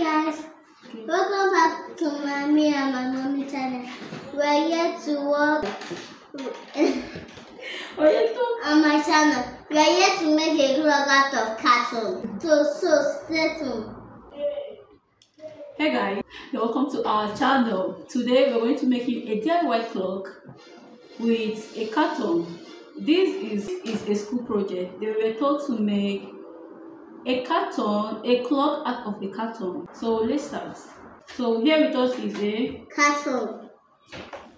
guys, welcome back to my me and my mommy channel. We're here to work on my channel. We're here to make a vlog out of cartoon. So, so stay tuned. Hey guys, welcome to our channel. Today we're going to make a DIY clock with a carton. This is, is a school project. They were told to make a carton, a clock out of a carton. So let's start. So here with us is a, Cartoon.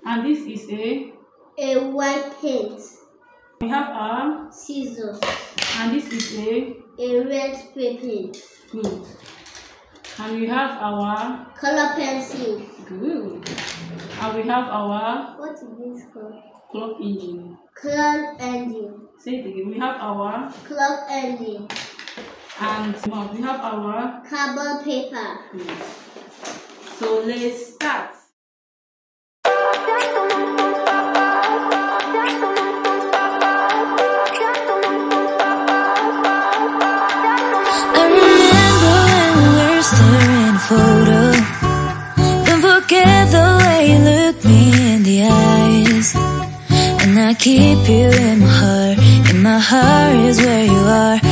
and this is a, A white paint. we have our, Scissors. and this is a, A red paint. good. And we have our, Color pencil. good. And we have our What is this called? clock engine. Clock engine. Say it again. We have our Clock engine. And now we have our Carbon paper. goods. So let's start. I remember when we were staring a photo. Don't forget the way you look me in the eyes. And I keep you in my heart. And my heart is where you are.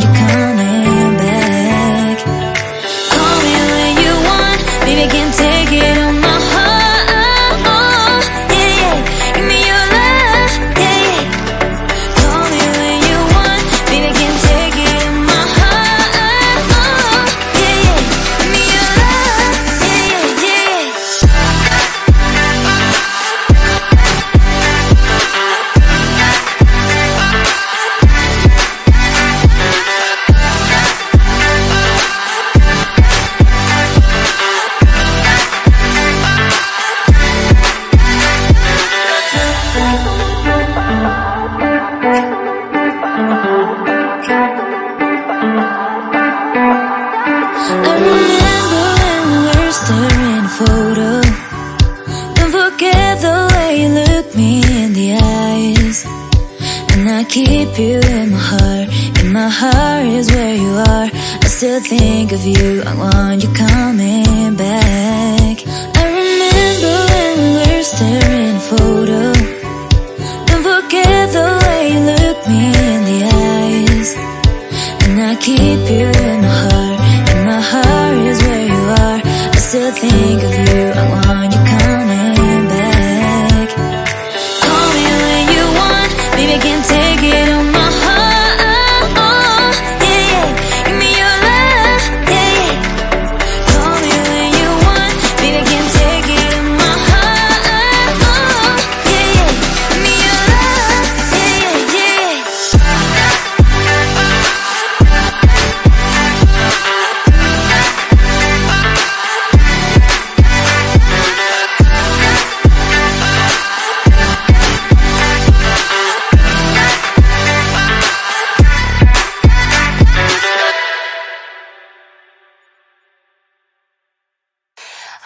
forget the way you look me in the eyes. And I keep you in my heart. In my heart is where you are. I still think of you. I want you coming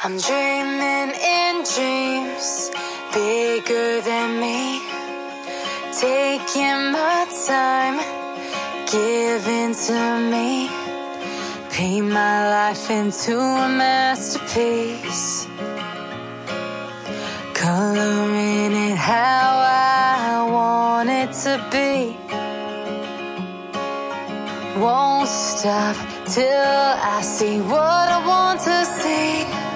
I'm dreaming in dreams bigger than me. Taking my time, giving to me. Paint my life into a masterpiece. Coloring it how I want it to be. Won't stop till I see what I want to see.